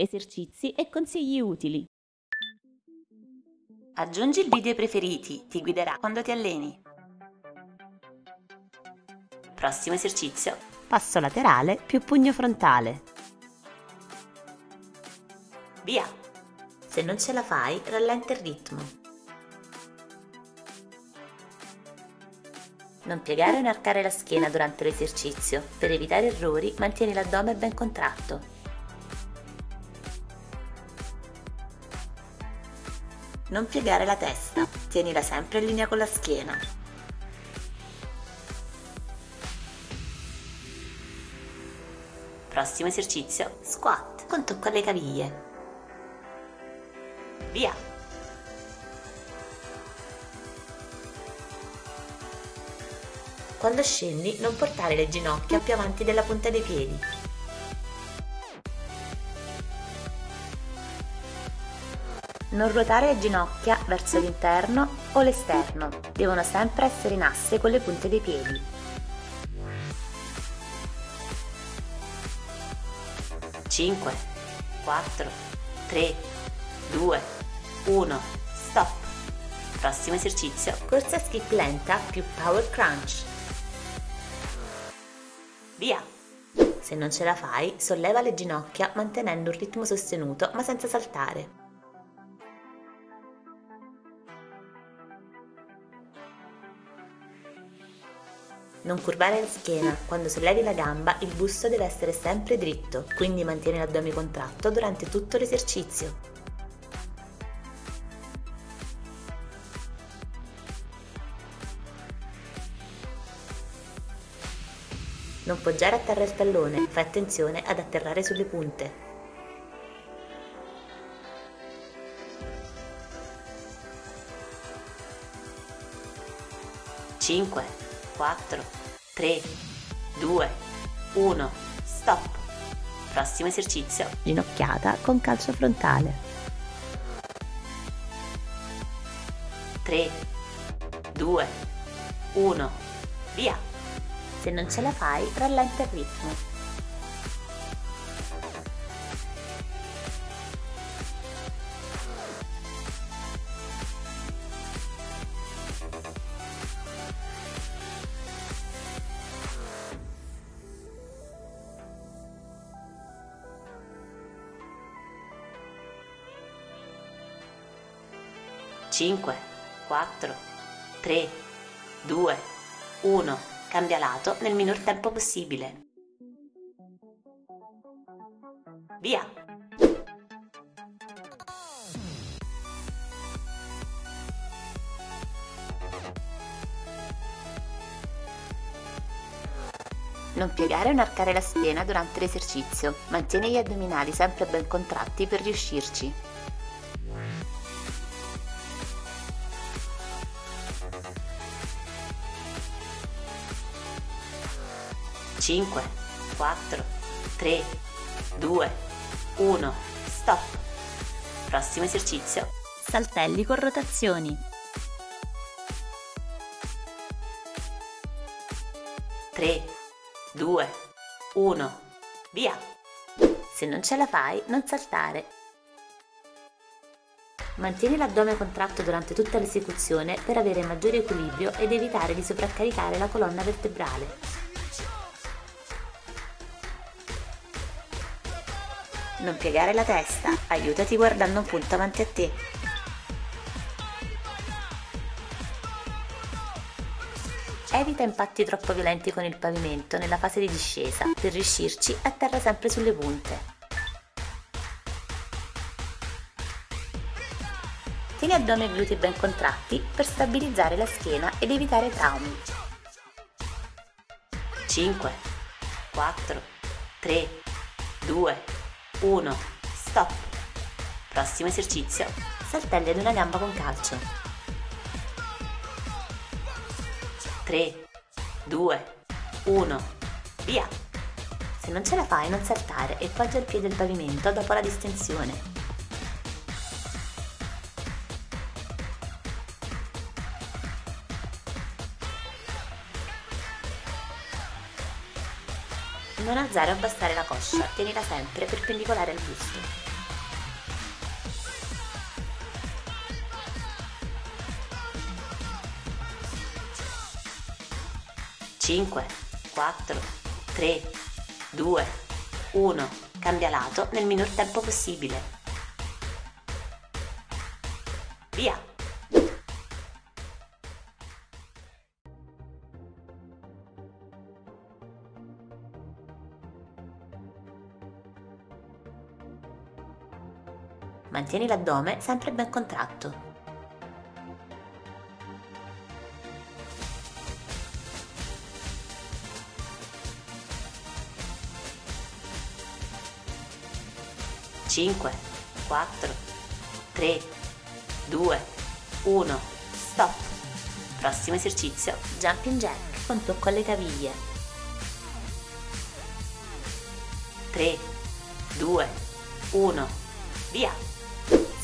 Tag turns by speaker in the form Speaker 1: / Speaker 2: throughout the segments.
Speaker 1: esercizi e consigli utili.
Speaker 2: Aggiungi il video ai preferiti, ti guiderà quando ti alleni. Prossimo esercizio.
Speaker 1: Passo laterale più pugno frontale.
Speaker 2: Via! Se non ce la fai, rallenta il ritmo. Non piegare o inarcare la schiena durante l'esercizio. Per evitare errori, mantieni l'addome ben contratto. Non piegare la testa, tienila sempre in linea con la schiena. Prossimo esercizio, squat con tocco alle caviglie. Via! Quando scendi non portare le ginocchia più avanti della punta dei piedi. Non ruotare le ginocchia verso l'interno o l'esterno, devono sempre essere in asse con le punte dei piedi. Cinque, quattro, tre, due, uno, stop. Prossimo esercizio, corsa skip lenta più power crunch. Via! Se non ce la fai, solleva le ginocchia mantenendo un ritmo sostenuto ma senza saltare. Non curvare la schiena, quando sollevi la gamba il busto deve essere sempre dritto, quindi mantieni l'addome contratto durante tutto l'esercizio. Non poggiare a terra il tallone, fai attenzione ad atterrare sulle punte. Cinque, quattro, tre, due, uno, stop. Prossimo esercizio.
Speaker 1: Ginocchiata con calcio frontale.
Speaker 2: 3, 2, 1, via! Se non ce la fai, rallenta il ritmo. Minor tempo possibile. Via! Non piegare o inarcare la schiena durante l'esercizio. Mantieni gli addominali sempre ben contratti per riuscirci. 5, 4, 3, 2, 1, stop. Prossimo esercizio.
Speaker 1: Saltelli con rotazioni.
Speaker 2: 3, 2, 1, via. Se non ce la fai, non saltare. Mantieni l'addome contratto durante tutta l'esecuzione per avere maggiore equilibrio ed evitare di sovraccaricare la colonna vertebrale. Non piegare la testa, aiutati guardando un punto avanti a te. Evita impatti troppo violenti con il pavimento nella fase di discesa, per riuscirci atterra sempre sulle punte. Tieni addome e glutei ben contratti per stabilizzare la schiena ed evitare traumi. 5, 4, 3, 2, 1. Stop. Prossimo esercizio. Saltelli ad una gamba con calcio. 3, 2, 1. Via. Se non ce la fai non saltare e poggia il piede al pavimento dopo la distensione. non alzare o abbassare la coscia, tenila sempre perpendicolare al busto. Cinque, quattro, tre, due, uno. Cambia lato nel minor tempo possibile. Via! Mantieni l'addome sempre ben contratto. Cinque, quattro, tre, due, uno, stop. Prossimo esercizio, jumping jack con tocco alle caviglie. 3, 2, 1, via!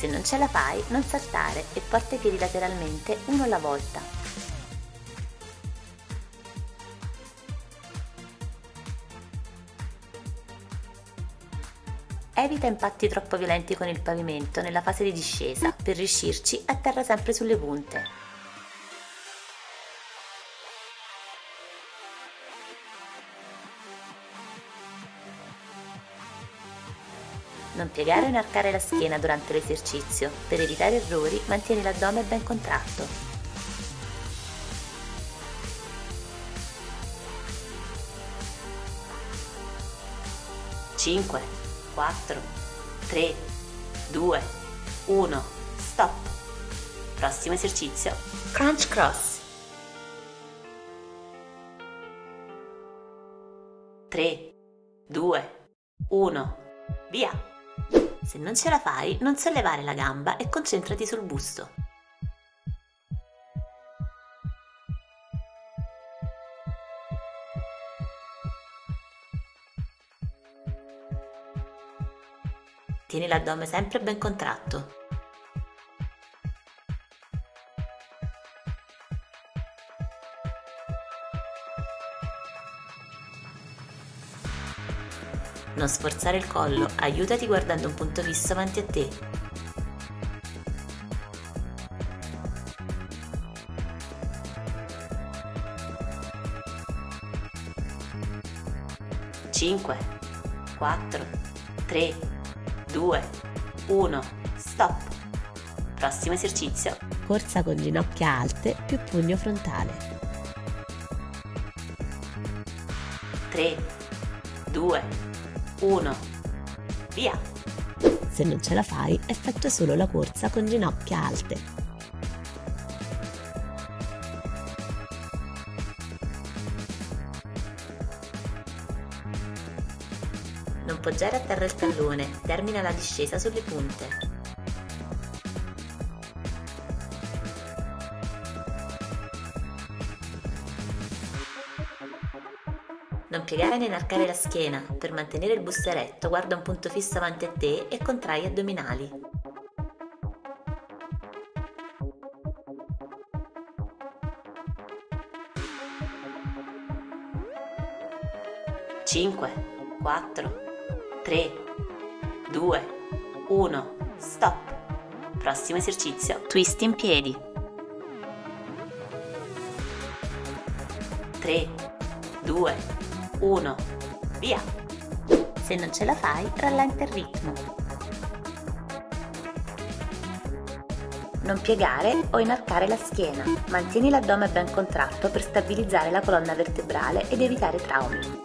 Speaker 2: Se non ce la fai, non saltare e porta i piedi lateralmente uno alla volta. Evita impatti troppo violenti con il pavimento nella fase di discesa per riuscirci a terra sempre sulle punte. Piegare o inarcare la schiena durante l'esercizio. Per evitare errori, mantieni l'addome ben contratto. Cinque, quattro, tre, due, uno, stop. Prossimo esercizio, crunch cross. 3, 2, 1, via! Se non ce la fai, non sollevare la gamba e concentrati sul busto. Tieni l'addome sempre ben contratto. Non sforzare il collo, aiutati guardando un punto fisso avanti a te. Cinque, quattro, tre, due, uno, stop. Prossimo esercizio.
Speaker 1: Corsa con ginocchia alte più pugno frontale.
Speaker 2: 3, 2, 1. Via!
Speaker 1: Se non ce la fai, effettua solo la corsa con ginocchia alte.
Speaker 2: Non poggiare a terra il tallone, termina la discesa sulle punte. Piegare né inarcare la schiena. Per mantenere il busto eretto, guarda un punto fisso avanti a te e contrai gli addominali. Cinque, quattro, tre, due, uno, stop. Prossimo esercizio, twist in piedi. 3, 2, 1. Via! Se non ce la fai, rallenta il ritmo. Non piegare o inarcare la schiena. Mantieni l'addome ben contratto per stabilizzare la colonna vertebrale ed evitare traumi.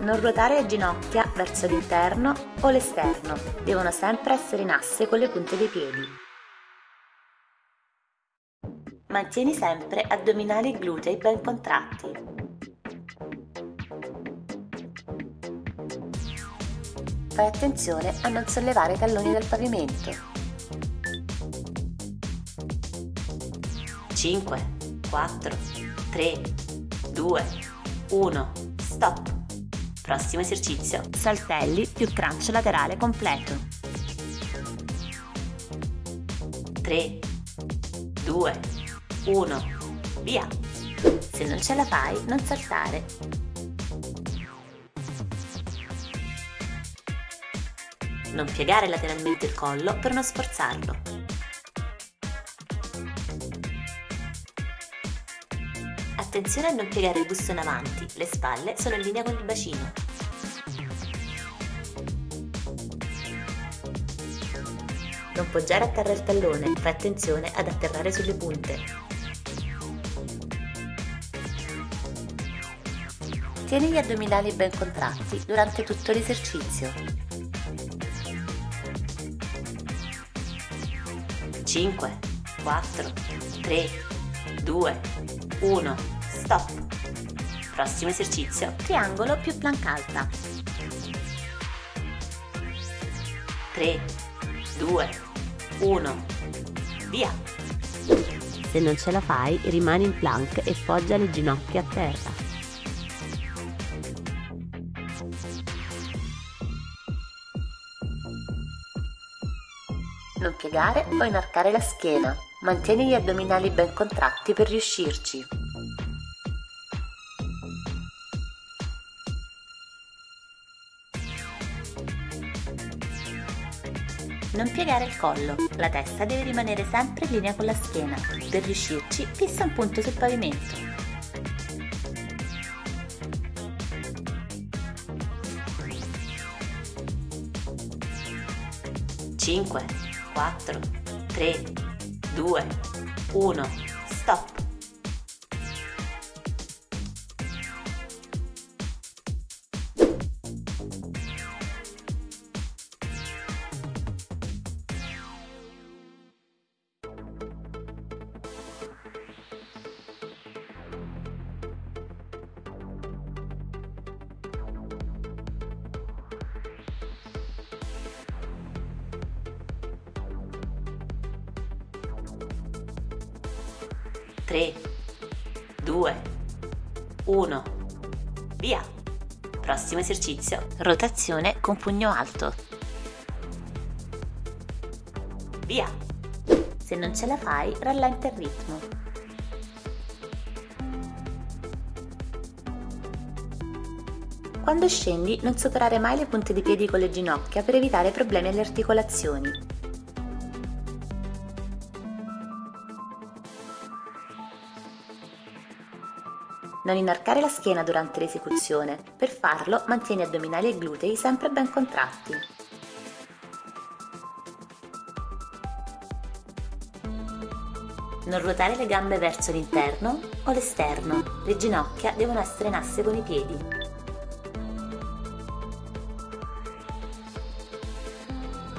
Speaker 2: Non ruotare le ginocchia verso l'interno o l'esterno, devono sempre essere in asse con le punte dei piedi. Mantieni sempre addominali e glutei ben contratti. Fai attenzione a non sollevare i talloni dal pavimento. 5, 4, 3, 2, 1, stop. Prossimo esercizio. Saltelli più crunch laterale completo. 3, 2, 1. Via! Se non ce la fai, non saltare. Non piegare lateralmente il collo per non sforzarlo. Attenzione a non piegare il busto in avanti, le spalle sono in linea con il bacino. Non poggiare a terra il tallone, fai attenzione ad atterrare sulle punte. Tieni gli addominali ben contratti durante tutto l'esercizio. 5, 4, 3, 2, 1, stop. Prossimo esercizio, triangolo più plank alta. 3, 2, 1, via.
Speaker 1: Se non ce la fai, rimani in plank e poggia le ginocchia a terra.
Speaker 2: Non piegare o inarcare la schiena. Mantieni gli addominali ben contratti per riuscirci. Non piegare il collo, la testa deve rimanere sempre in linea con la schiena. Per riuscirci, fissa un punto sul pavimento. Cinque, quattro, tre, due, uno, stop. Esercizio, rotazione con pugno alto. Via. Se non ce la fai, rallenta il ritmo. Quando scendi, non superare mai le punte dei piedi con le ginocchia per evitare problemi alle articolazioni. Non inarcare la schiena durante l'esecuzione. Per farlo, mantieni addominali e glutei sempre ben contratti. Non ruotare le gambe verso l'interno o l'esterno. Le ginocchia devono essere in asse con i piedi.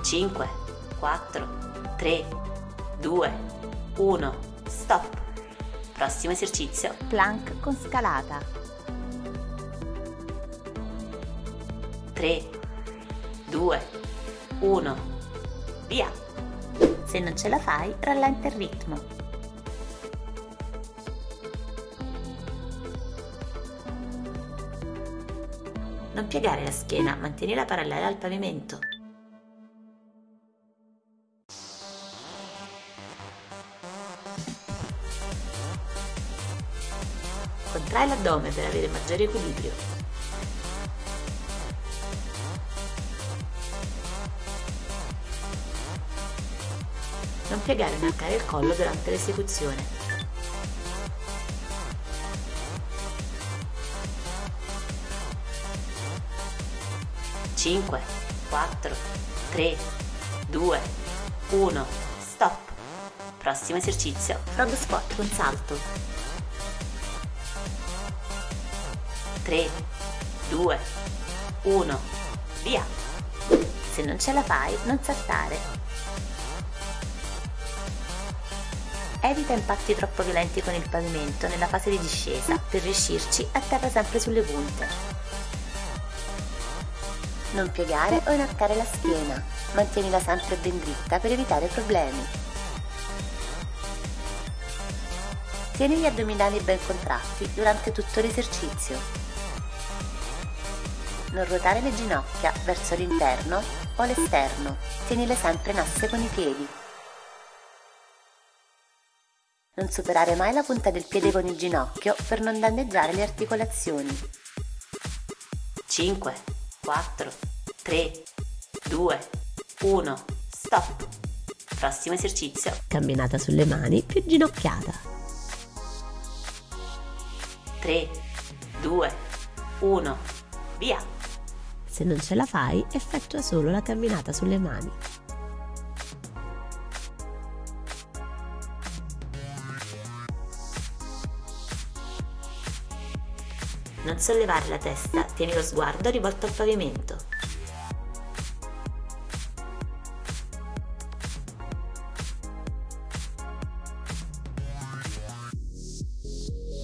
Speaker 2: Cinque, quattro, tre, due, uno, stop. Prossimo esercizio, plank con scalata. 3, 2, 1, via. Se non ce la fai, rallenta il ritmo. Non piegare la schiena, mantienila parallela al pavimento. Contrai l'addome per avere maggiore equilibrio. Non piegare o inarcare il collo durante l'esecuzione. Cinque, quattro, tre, due, uno, stop. Prossimo esercizio, frog squat con salto. 3, 2, 1, via! Se non ce la fai, non saltare. Evita impatti troppo violenti con il pavimento nella fase di discesa, per riuscirci atterra sempre sulle punte. Non piegare o inarcare la schiena, mantienila sempre ben dritta per evitare problemi. Tieni gli addominali ben contratti durante tutto l'esercizio non ruotare le ginocchia verso l'interno o l'esterno, tienile sempre in asse con i piedi. Non superare mai la punta del piede con il ginocchio per non danneggiare le articolazioni. 5, 4, 3, 2, 1, stop. Prossimo esercizio.
Speaker 1: Camminata sulle mani più ginocchiata.
Speaker 2: 3, 2, 1, via!
Speaker 1: Se non ce la fai, effettua solo la camminata sulle mani.
Speaker 2: Non sollevare la testa, tieni lo sguardo rivolto al pavimento.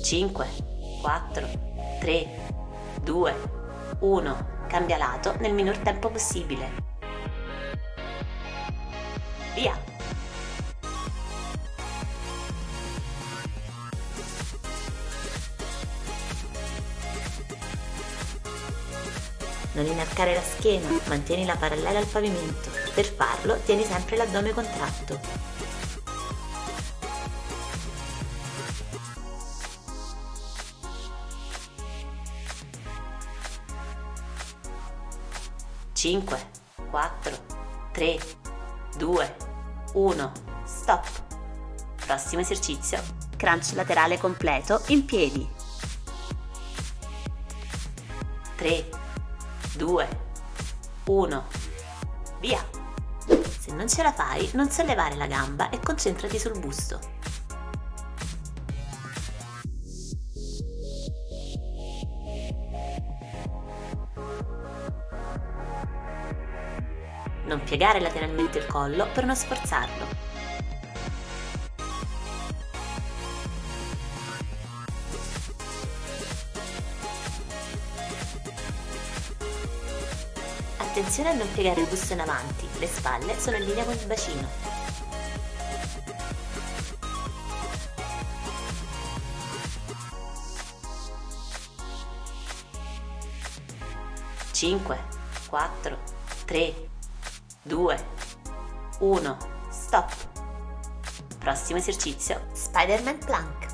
Speaker 2: Cinque, quattro, tre, due, uno. Cambia lato nel minor tempo possibile. Via! Non inarcare la schiena, mantienila parallela al pavimento. Per farlo, tieni sempre l'addome contratto. Cinque, quattro, tre, due, uno, stop. Prossimo esercizio, crunch laterale completo in piedi. 3, 2, 1, via! Se non ce la fai, non sollevare la gamba e concentrati sul busto. Piegare lateralmente il collo per non sforzarlo. Attenzione a non piegare il busto in avanti, le spalle sono in linea con il bacino. Cinque, quattro, tre, due, uno, stop. Prossimo esercizio, Spider-Man Plank.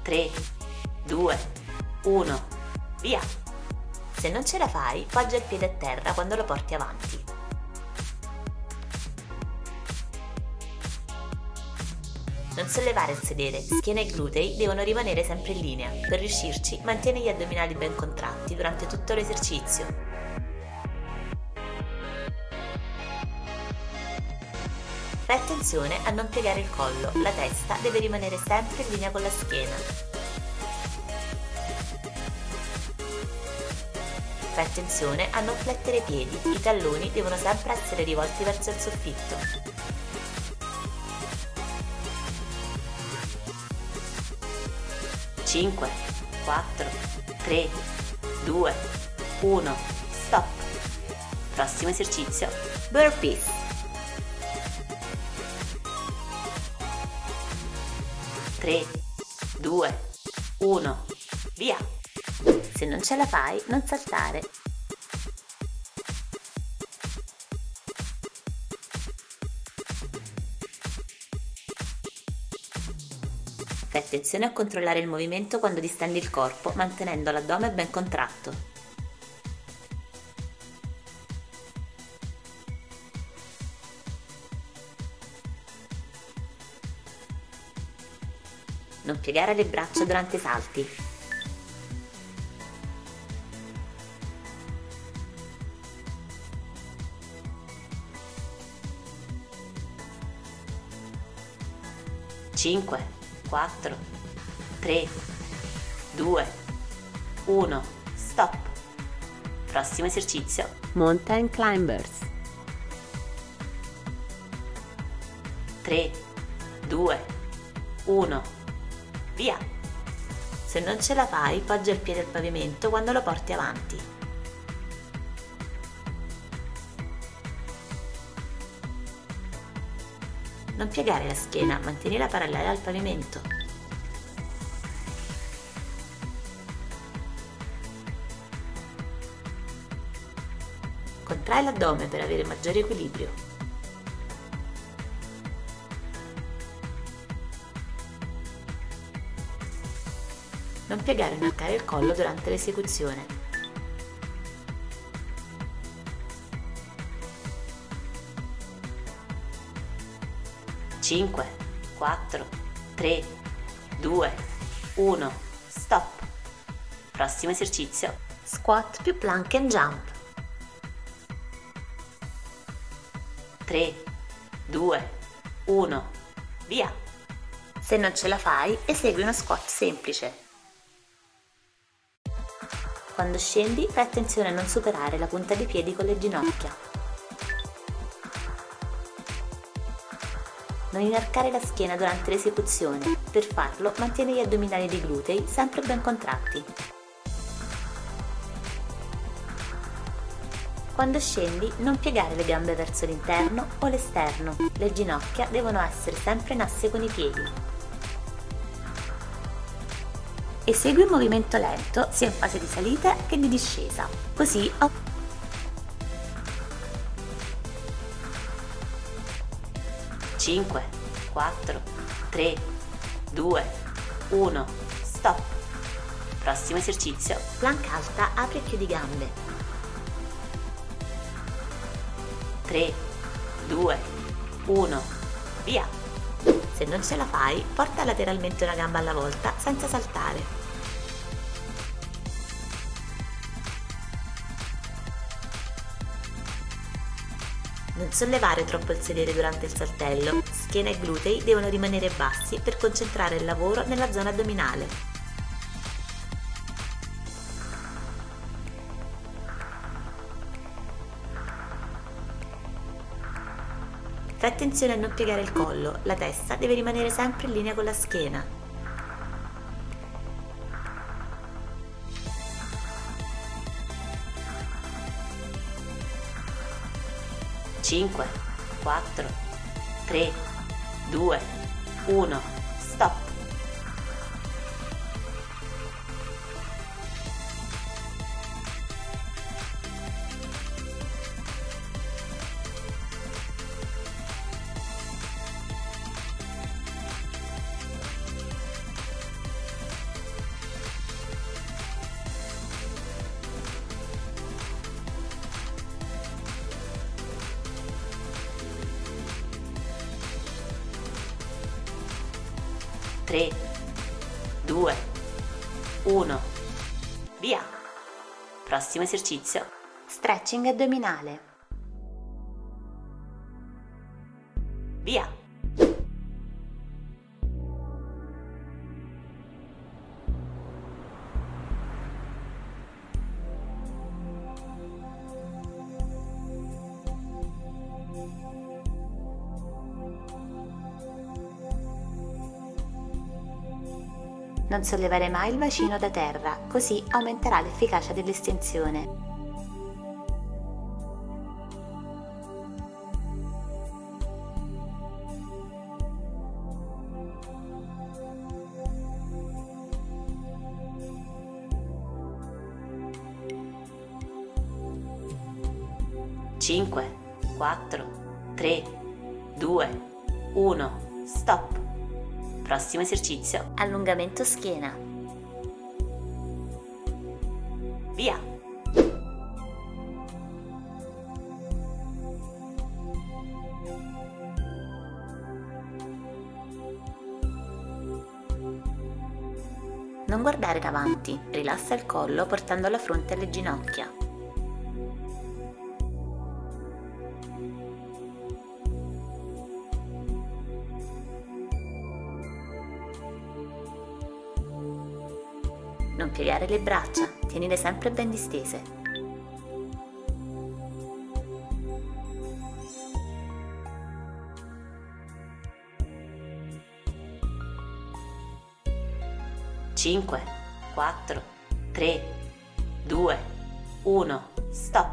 Speaker 2: 3, 2, 1, via! Se non ce la fai, poggia il piede a terra quando lo porti avanti. Non sollevare il sedere, schiena e glutei devono rimanere sempre in linea. Per riuscirci, mantieni gli addominali ben contratti durante tutto l'esercizio. Fai attenzione a non piegare il collo, la testa deve rimanere sempre in linea con la schiena. Fai attenzione a non flettere i piedi, i talloni devono sempre essere rivolti verso il soffitto. Cinque, quattro, tre, due, uno, stop. Prossimo esercizio, burpees. Tre, due, uno, via! Se non ce la fai, non saltare. Fai attenzione a controllare il movimento quando distendi il corpo, mantenendo l'addome ben contratto. Piegare le braccia durante i salti. 5, 4, 3, 2, 1, stop. Prossimo esercizio.
Speaker 1: Mountain Climbers.
Speaker 2: 3, 2, 1, via. Se non ce la fai, poggia il piede al pavimento quando lo porti avanti. Non piegare la schiena, mantienila parallela al pavimento. Contrai l'addome per avere maggiore equilibrio. Non piegare o inarcare il collo durante l'esecuzione. 5, 4, 3, 2, 1, stop. Prossimo esercizio. Squat più plank and jump. 3, 2, 1, via. Se non ce la fai, esegui uno squat semplice. Quando scendi, fai attenzione a non superare la punta dei piedi con le ginocchia. Non inarcare la schiena durante l'esecuzione. Per farlo, mantieni gli addominali dei glutei sempre ben contratti. Quando scendi, non piegare le gambe verso l'interno o l'esterno. Le ginocchia devono essere sempre in asse con i piedi. Esegui un movimento lento sia in fase di salita che di discesa, così. Cinque, quattro, tre, due, uno, stop. Prossimo esercizio, plank alta, apri e chiudi gambe. 3, 2, 1, via! Se non ce la fai, porta lateralmente una gamba alla volta senza saltare. Non sollevare troppo il sedere durante il saltello, schiena e glutei devono rimanere bassi per concentrare il lavoro nella zona addominale. Fai attenzione a non piegare il collo, la testa deve rimanere sempre in linea con la schiena. Cinque, quattro, tre, due, uno, 3, 2, 1, via! Prossimo esercizio, stretching addominale. Via! Non sollevare mai il bacino da terra, così aumenterà l'efficacia dell'estensione. Esercizio, allungamento schiena. Via! Non guardare davanti, rilassa il collo portando la fronte alle ginocchia. Non piegare le braccia, tienile sempre ben distese. Cinque, quattro, tre, due, uno, stop.